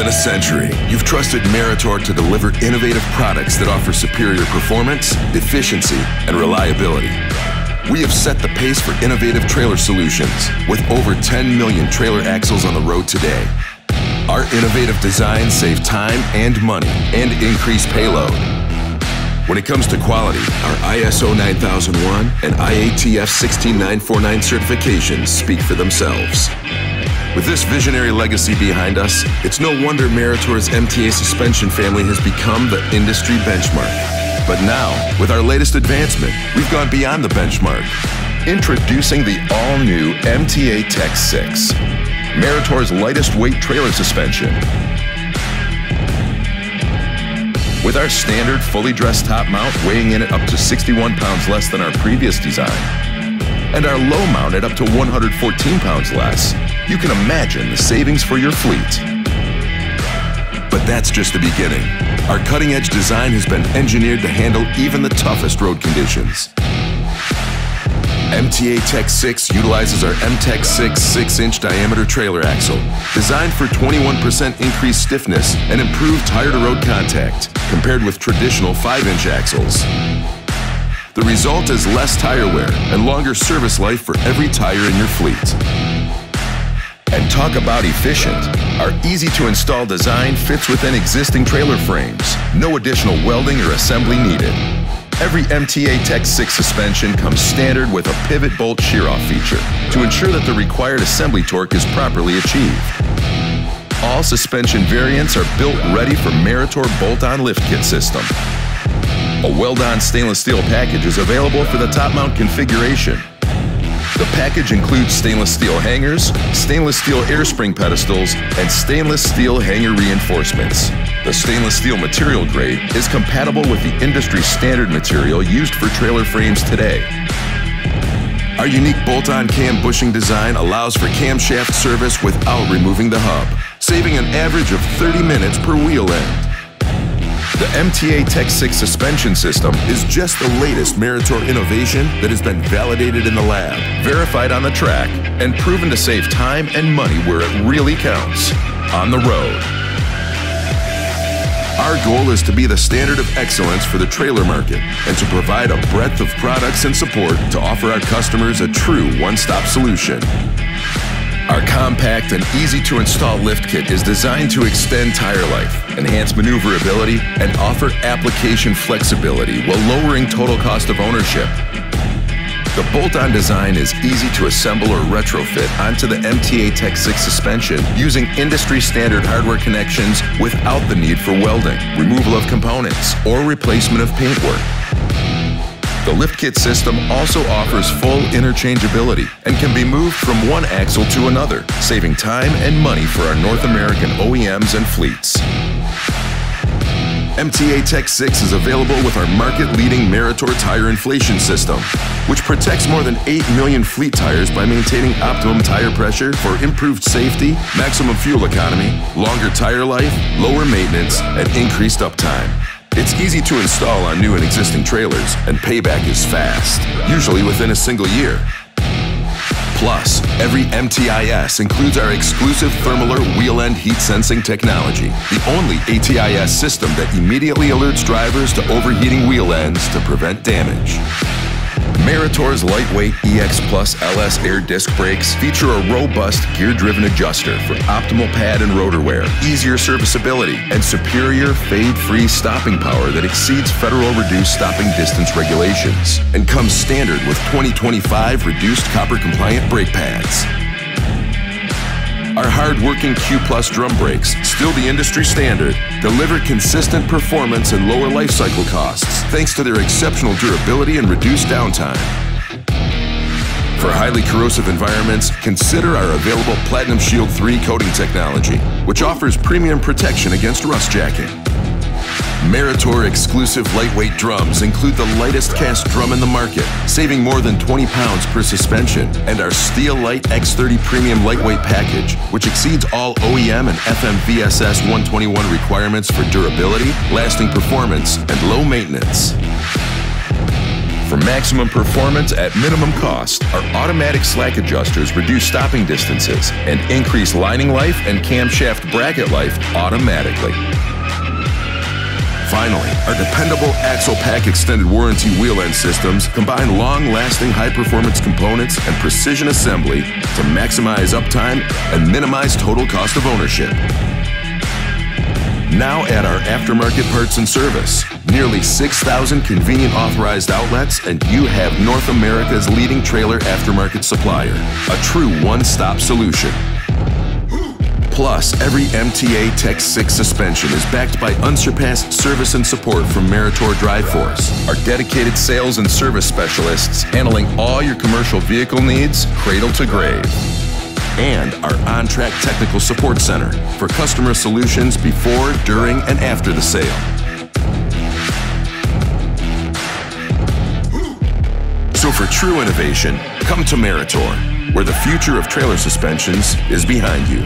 than a century, you've trusted Meritor to deliver innovative products that offer superior performance, efficiency, and reliability. We have set the pace for innovative trailer solutions with over 10 million trailer axles on the road today. Our innovative designs save time and money and increase payload. When it comes to quality, our ISO 9001 and IATF 16949 certifications speak for themselves. With this visionary legacy behind us, it's no wonder Meritor's MTA suspension family has become the industry benchmark. But now, with our latest advancement, we've gone beyond the benchmark. Introducing the all-new MTA-Tec6, Meritor's lightest weight trailer suspension. With our standard fully dressed top mount weighing in at up to 61 pounds less than our previous design, and our low mount at up to 114 pounds less, you can imagine the savings for your fleet. But that's just the beginning. Our cutting edge design has been engineered to handle even the toughest road conditions. MTA-Tec6 utilizes our MTech 6 6-inch diameter trailer axle, designed for 21% increased stiffness and improved tire-to-road contact, compared with traditional 5-inch axles. The result is less tire wear and longer service life for every tire in your fleet. And talk about efficient. Our easy to install design fits within existing trailer frames. No additional welding or assembly needed. Every MTA-Tec6 suspension comes standard with a pivot bolt shear-off feature to ensure that the required assembly torque is properly achieved. All suspension variants are built ready for Meritor bolt-on lift kit system. A weld-on stainless steel package is available for the top mount configuration the package includes stainless steel hangers, stainless steel air spring pedestals, and stainless steel hanger reinforcements. The stainless steel material grade is compatible with the industry standard material used for trailer frames today. Our unique bolt-on cam bushing design allows for camshaft service without removing the hub, saving an average of 30 minutes per wheel end. The MTA-Tec6 suspension system is just the latest Meritor innovation that has been validated in the lab, verified on the track, and proven to save time and money where it really counts on the road. Our goal is to be the standard of excellence for the trailer market and to provide a breadth of products and support to offer our customers a true one stop solution. Our compact and easy to install lift kit is designed to extend tire life, enhance maneuverability, and offer application flexibility while lowering total cost of ownership. The bolt-on design is easy to assemble or retrofit onto the MTA-Tec6 suspension using industry standard hardware connections without the need for welding, removal of components, or replacement of paintwork. The lift kit system also offers full interchangeability and can be moved from one axle to another, saving time and money for our North American OEMs and fleets. MTA-Tec6 is available with our market-leading Meritor tire inflation system, which protects more than 8 million fleet tires by maintaining optimum tire pressure for improved safety, maximum fuel economy, longer tire life, lower maintenance, and increased uptime. It's easy to install on new and existing trailers, and payback is fast, usually within a single year. Plus, every MTIS includes our exclusive ThermALERT wheel end heat sensing technology, the only ATIS system that immediately alerts drivers to overheating wheel ends to prevent damage. Meritor's lightweight EX Plus LS air disc brakes feature a robust gear-driven adjuster for optimal pad and rotor wear, easier serviceability, and superior fade-free stopping power that exceeds federal reduced stopping distance regulations and comes standard with 2025 reduced copper compliant brake pads. Our hard-working Q Plus drum brakes, still the industry standard, deliver consistent performance and lower lifecycle costs thanks to their exceptional durability and reduced downtime. For highly corrosive environments, consider our available Platinum Shield 3 coating technology, which offers premium protection against rust jacking. Meritor exclusive lightweight drums include the lightest cast drum in the market, saving more than 20 pounds per suspension, and our Steel Steelite X30 Premium Lightweight Package, which exceeds all OEM and FM VSS 121 requirements for durability, lasting performance, and low maintenance. For maximum performance at minimum cost, our automatic slack adjusters reduce stopping distances and increase lining life and camshaft bracket life automatically. Finally, our dependable Axle Pack extended warranty wheel end systems combine long-lasting high-performance components and precision assembly to maximize uptime and minimize total cost of ownership. Now at our aftermarket parts and service. Nearly 6,000 convenient authorized outlets, and you have North America's leading trailer aftermarket supplier. A true one-stop solution. Plus, every MTA-Tec6 suspension is backed by unsurpassed service and support from Meritor Drive Force, our dedicated sales and service specialists handling all your commercial vehicle needs cradle to grave. And our on-track technical support center for customer solutions before, during, and after the sale. So for true innovation, come to Meritor, where the future of trailer suspensions is behind you.